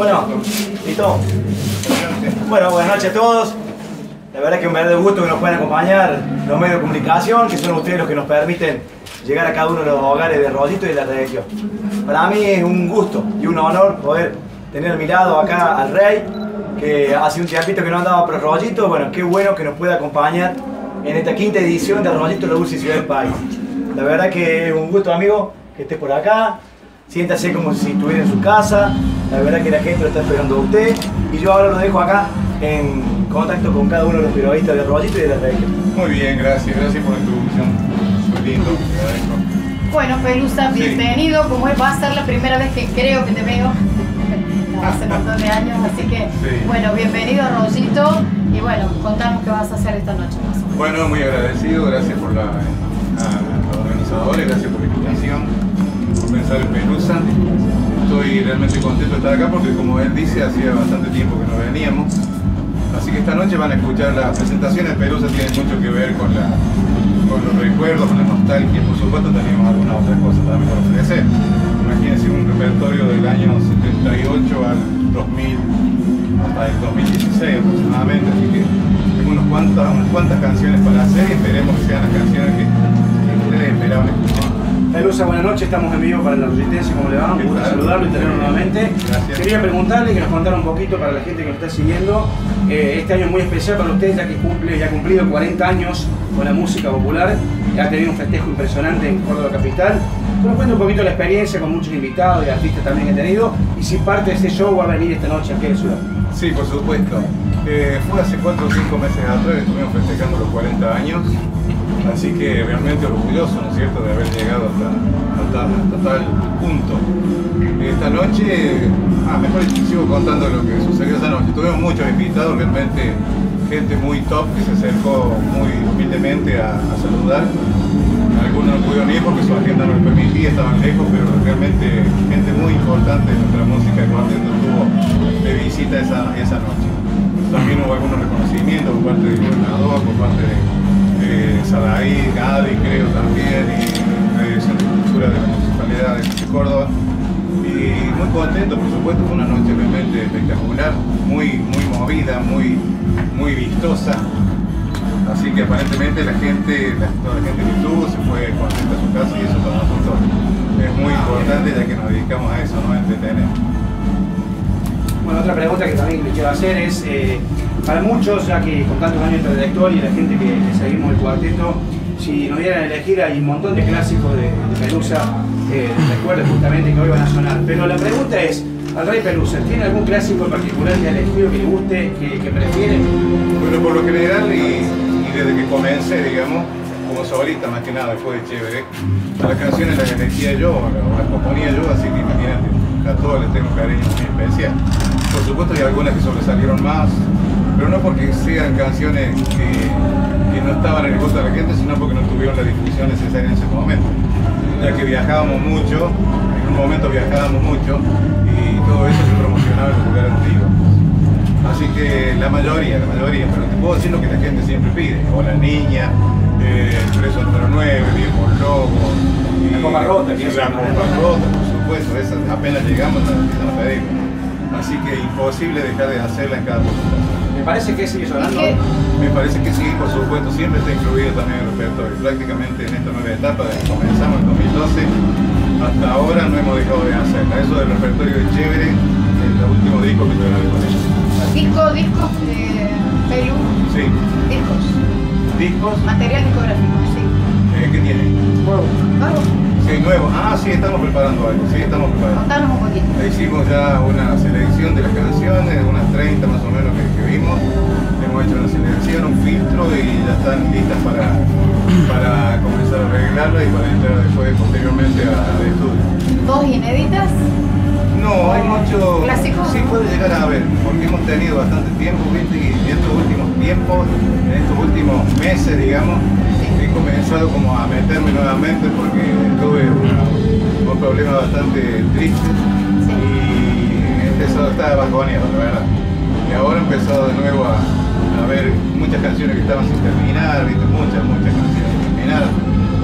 Bueno, listo. Bueno, buenas noches a todos. La verdad que un verdadero gusto que nos puedan acompañar los medios de comunicación, que son ustedes los que nos permiten llegar a cada uno de los hogares de Rollito y de la región. Para mí es un gusto y un honor poder tener a mi lado acá al Rey, que hace un tiempito que no andaba por Rollito. Bueno, qué bueno que nos pueda acompañar en esta quinta edición de Rollito, la dulce ciudad del país. La verdad que es un gusto, amigo, que estés por acá. Siéntase como si estuviera en su casa. La verdad que la gente lo está esperando a usted. Y yo ahora lo dejo acá en contacto con cada uno de los periodistas de Rollito y de la región. Muy bien, gracias. Gracias por la introducción. Muy lindo, te agradezco. Bueno, Pelusa, Sí. bienvenido. Como es, va a ser la primera vez que creo que te veo. No, hace un montón de años, así que, Sí. bueno, bienvenido Rollito. Y bueno, contanos qué vas a hacer esta noche más o menos. Bueno, muy agradecido. Gracias por la, a, a los organizadores, gracias por la invitación, por pensar en Pelusa. Estoy realmente contento de estar acá porque, como él dice, hacía bastante tiempo que no veníamos. Así que esta noche van a escuchar las presentaciones de Pelusa, tienen mucho que ver con, la, con los recuerdos, con la nostalgia. Por supuesto, tenemos algunas otras cosas también por ofrecer. Imagínense un repertorio del año 78 al 2000, hasta el 2016 aproximadamente. Así que tengo unos cuantas, unas cuantas canciones para hacer y esperemos que sean las canciones que, que ustedes esperaban escuchar. Pelusa, buenas noches, estamos en vivo para la Resistencia, ¿cómo le va? Un ¿Qué gusto saludarlo y tenerlo nuevamente. Gracias. Quería preguntarle que nos contara un poquito para la gente que nos está siguiendo, eh, este año es muy especial para usted ya que cumple, ya ha cumplido 40 años con la música popular, ha tenido un festejo impresionante en Córdoba Capital. Nos cuente un poquito la experiencia con muchos invitados y artistas también que ha tenido y si parte de ese show va a venir esta noche aquí en ciudad. Sí, por supuesto. Eh, fue hace 4 o 5 meses atrás, estuvimos festejando los 40 años, así que realmente orgulloso, ¿no es cierto?, de haber llegado hasta, tal punto. Esta noche, ah, mejor sigo contando lo que sucedió esa noche. Tuvimos muchos invitados, realmente gente muy top que se acercó muy humildemente a, saludar. Algunos no pudieron ir porque su agenda no les permitía, estaban lejos, pero realmente gente muy importante de nuestra música de cuarteto estuvo de visita esa, esa noche. También hubo algunos reconocimientos por parte del gobernador, por parte de eh, Sadaí, Gaby creo también, y la de Cultura de la Municipalidad de Córdoba. Y muy contento, por supuesto, fue una noche realmente espectacular, muy, muy movida, muy, muy vistosa. Así que aparentemente la gente, toda la gente que estuvo se fue contenta a su casa y eso para nosotros es muy importante ya que nos dedicamos a eso, ¿no? Entretener. Bueno, otra pregunta que también le quiero hacer es, eh, para muchos, ya que con tantos años de trayectoria y la gente que, seguimos el cuarteto, si nos dieran a elegir hay un montón de clásicos de, de Pelusa, eh, justamente que hoy van a sonar. Pero la pregunta es, al Rey Pelusa, ¿tiene algún clásico en particular que ha elegido que le guste, que, prefiere? Bueno, por lo general y, desde que comencé, digamos, como solista más que nada, fue chévere, a las canciones las elegía yo, las componía yo, así que imagínate, a todas les tengo un cariño especial. Por supuesto hay algunas que sobresalieron más, pero no porque sean canciones que, que no estaban en el gusto de la gente, sino porque no tuvieron la difusión necesaria en ese momento. Ya que viajábamos mucho, en un momento viajábamos mucho, y todo eso se promocionaba en los lugares íbamos. Así que la mayoría, la mayoría, pero te puedo decir lo que la gente siempre pide. O la niña, eh, el preso número 9, viejo lobo. y- La copa rota, La copa por supuesto, esas apenas llegamos a pedir. Así que imposible dejar de hacerla en cada presentación. Me parece que sigue sonando. ¿Qué? Me parece que sí, por supuesto, siempre está incluido también el repertorio. Prácticamente en esta nueva etapa, desde que comenzamos en 2012, hasta ahora no hemos dejado de hacerla. Eso del repertorio de Chévere, el último disco que yo grabé con ellos. Disco, discos de Perú, Sí, discos, discos, material discográfico, sí. eh, ¿qué tiene? Vamos, Nuevo. Ah, sí, estamos preparando algo, sí, estamos preparando. contanos un poquito. Hicimos ya una selección de las canciones, unas 30 más o menos que, que vimos. Hemos hecho una selección, un filtro y ya están listas para, para comenzar a arreglarla y para entrar después, posteriormente a- al estudio. Dos inéditas, No, hay mucho... ¿Clásicos? Sí, puede llegar a haber, porque hemos tenido bastante tiempo, ¿viste? Y en estos últimos tiempos, en estos últimos meses, digamos, comenzado como a meterme nuevamente porque tuve un problema bastante triste y he empezado a estar bajoneado, la verdad. Y ahora he empezado de nuevo a, ver muchas canciones que estaban sin terminar, ¿viste? Muchas, muchas canciones sin terminar.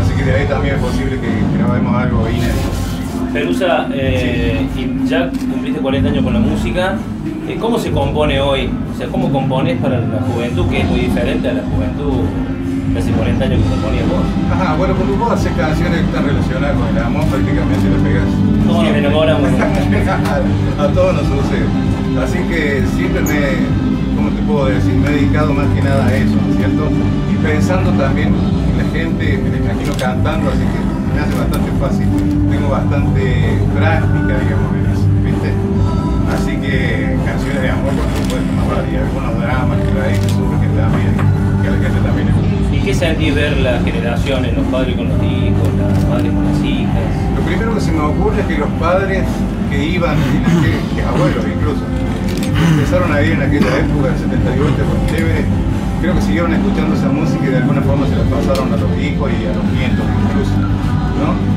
Así que de ahí también es posible que grabemos algo inédito. Pelusa, eh, ya cumpliste 40 años con la música. eh, ¿Cómo se compone hoy? O sea, ¿cómo compones para la juventud que es muy diferente a la juventud hace 40 años que componías vos? Ajá, bueno, cuando vos haces canciones que están relacionadas con el amor, prácticamente le pegas. Todos nos enamoramos. a todos nos sucede. Así que siempre me, ¿cómo te puedo decir? Me he dedicado más que nada a eso, ¿no es cierto? Y pensando también en la gente, me imagino cantando, así que me hace bastante fácil. Tengo bastante práctica, digamos, en eso, ¿viste? Así que canciones de amor, por supuesto, no y algunos dramas gusta. ¿Y qué sentís ver las generaciones, los padres con los hijos, las madres con las hijas? Lo primero que se me ocurre es que los padres que iban, que, que abuelos incluso, empezaron a ir en aquella época, del 78, con chévere, creo que siguieron escuchando esa música y de alguna forma se la pasaron a los hijos y a los nietos incluso, ¿no?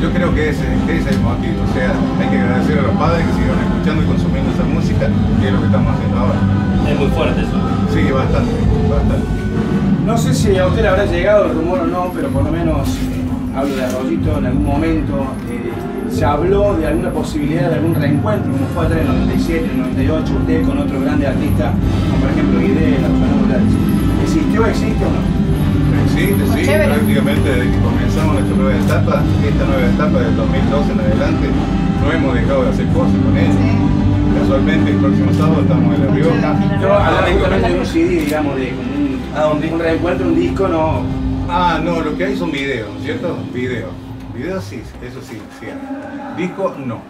Yo creo que ese, que ese es el motivo, o sea, hay que agradecer a los padres que siguieron escuchando y consumiendo esa música, que es lo que estamos haciendo ahora. Es muy fuerte eso. Sí, bastante, bastante. No sé si a usted le habrá llegado el rumor o no, pero por lo menos eh, hablo de Arroyito en algún momento. eh, se habló de alguna posibilidad de algún reencuentro, como fue atrás en el 97, en el 98, usted con otro grande artista, como por ejemplo Fernando Blades. ¿Existió, existe o no? Existe, sí, prácticamente desde que comenzamos nuestra nueva etapa, esta nueva etapa del 2012 en adelante, no hemos dejado de hacer cosas con ella. Casualmente el próximo sábado estamos en La Rioja. Yo hablaba justamente de un CD, digamos, de un, Ah, un disco. un reencuentro, un disco, no. Ah, no, lo que hay son videos, ¿no es cierto? Videos. Videos sí, eso sí, sí. hay. Discos no.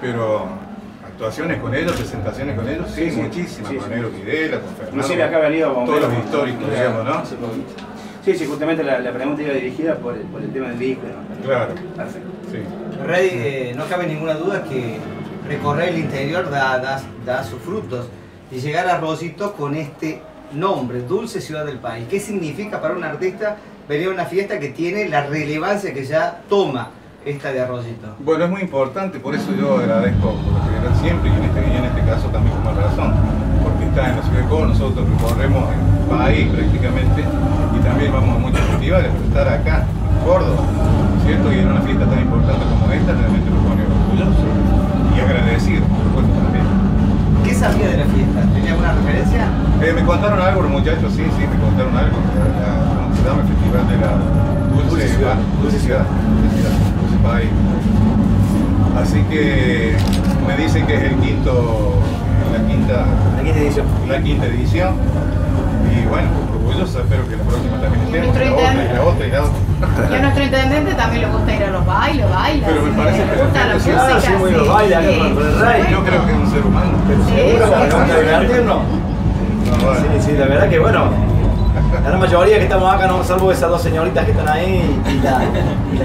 Pero actuaciones con ellos, presentaciones con ellos, sí, Sí, muchísimas. Sí, con sí. Negro Videla, con Fernando. Inclusive acá ha venido Todos Bombero, los históricos, digamos, ¿no? Sí, sí, justamente la, la pregunta iba dirigida por el, por el tema del disco. ¿no? Claro, Perfecto. sí. Rey, eh, no cabe ninguna duda que recorrer el interior da, da, da sus frutos y llegar a Rosito con este nombre, Dulce Ciudad del País. ¿Qué significa para un artista venir a una fiesta que tiene la relevancia que ya toma esta de Arroyito? Bueno, es muy importante, por eso yo agradezco por lo siempre y en este, y en este caso también como razón, porque está en la ciudad de Córdoba, nosotros recorremos el país prácticamente y también vamos a muchos festivales, estar acá, en Córdoba, ¿cierto? Y en una fiesta tan importante como esta, realmente me pone orgulloso y agradecido, por supuesto, también. ¿Qué sabía de la fiesta? ¿Tenía alguna referencia? Eh, me contaron algo los muchachos, sí, sí, me contaron algo, la- ¿cómo se llama el festival de la Dulce, Dulce Ciudad. Dulce Ciudad, Dulce Ciudad, Dulce País. Así que me dicen que es el quinto, la quinta, La quinta edición. la quinta edición. Y bueno, orgulloso, espero que la próxima también estemos, la otra, y la otra, y la otra. Y a nuestro intendente también le gusta ir a los bailes, baila. Pero me sí, parece le gusta la sí, música. ah, sí, muy los bailes acá con- con el rey, Yo creo que es un ser humano. Pero Sí, seguro sí, que sí, sí. No. Sí, sí, la verdad que bueno, la gran mayoría que estamos acá, no salvo esas dos señoritas que están ahí y la, y la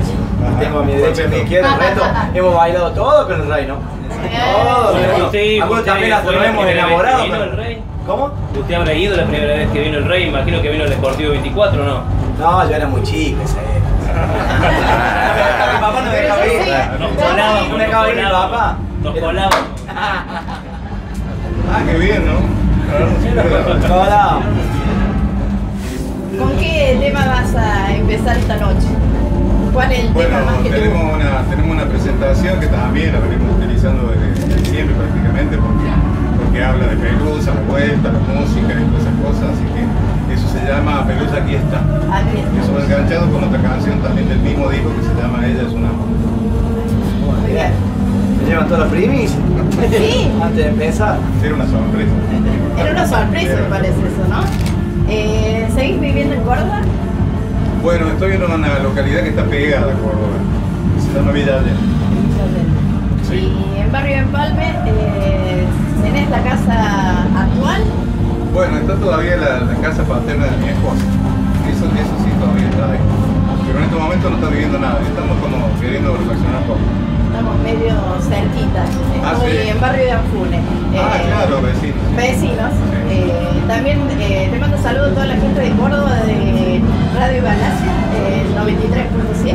que tengo a mi derecha y a mi izquierda, el resto, hemos bailado todo con el rey, ¿no? Todo, Sí. pero Usted- algunos también hasta nos hemos enamorado. vino pero- el rey? ¿Cómo? ¿Usted habrá ido la primera vez que vino el rey? Imagino que vino el Deportivo 24, ¿no? No, yo era muy chico esa época. Mi papá no me dejaba ir. sí, Nos sí. colábamos, No dejaba ir mi papá. Nos Era- colábamos. Ah, qué bien, ¿no? Hola. ¿Con qué tema vas a empezar esta noche? ¿Cuál es el Bueno, tema más que te tenemos una, tenemos una presentación que también la venimos utilizando desde diciembre prácticamente porque, porque habla de Pelusa, la vuelta, la música y todas esas cosas, así que eso se llama Pelusa aquí está. Aquí está. Eso va enganchado con otra canción también del mismo disco que se llama Ella es una. Muy bien. Llevan todas las primis. Sí. Antes de empezar. Era una sorpresa. Era una sorpresa, me parece eso, ¿no? Eh, ¿Seguís viviendo en Córdoba? Bueno, estoy en una localidad que está pegada a Córdoba, se llama Villa Allende. Sí. Y en Barrio Empalme, eh, ¿tenés la casa actual? Bueno, está todavía la, la casa paterna de mi esposa. Eso, eso sí todavía está ahí. Pero en este momento no está viviendo nada. Estamos como queriendo reflexionar un poco. Estamos medio cerquitas. Ah, Estoy sí. en Barrio de Anfune. Ah, Eh, claro, vecinos. Vecinos. Sí. Eh, también eh, te mando saludos a toda la gente de Córdoba de Radio Galaxia, eh, 93.7.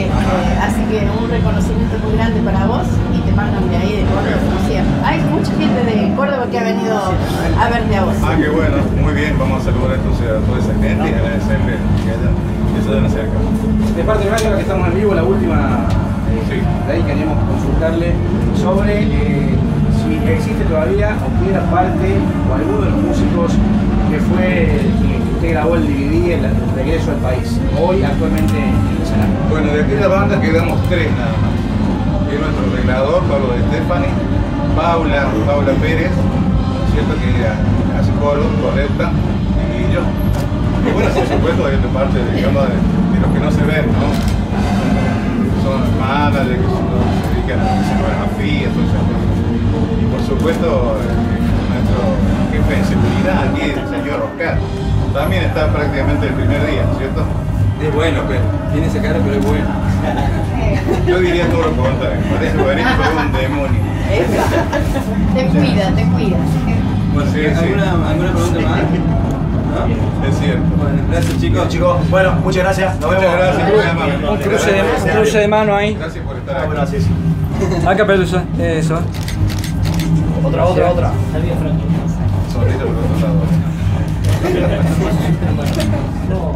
Este, así que un reconocimiento muy grande para vos y te mandan de ahí de Córdoba como siempre. Hay mucha gente de Córdoba que ha venido a verte a vos. Ah, qué bueno, muy bien, vamos a saludar entonces a toda esa gente y agradecerle que, haya, que se hayan acercado. De parte de Radio, que estamos en vivo, la última eh, Sí. De ahí queríamos consultarle sobre eh, si existe todavía o parte o alguno de los músicos que fue que usted grabó el DVD, el, el regreso al país, hoy actualmente en el escenario. Bueno, de aquella banda quedamos tres nada más. Que es nuestro arreglador, Pablo de Stefani, Paula, Paula Pérez, cierto que ella hace coro, correcta, y yo. Y bueno, por supuesto, hay otra parte digamos, de, de los que no se ven, ¿no? Son que son- se dedican a la escenografía, todo eso. Y por supuesto, eh, nuestro jefe de seguridad aquí, el señor Oscar, también está prácticamente el primer día, ¿cierto? Es bueno, pero tiene esa cara, pero es bueno. Yo diría todo lo contrario, parece buenísimo, pero es un demonio. Te cuida, te cuida. Bueno, Sí, sí. ¿alguna, ¿alguna pregunta más? ¿No? Es cierto. Bueno, gracias chicos. Chicos, chicos, bueno, muchas gracias. Nos vemos. Muchas gracias, muy amable. Un cruce de, un cruce de mano ahí. Gracias por estar Ah, aquí. bueno. Acá, Pelusa. Eso. Otra, otra, otra. Sonrisa por otro lado. No,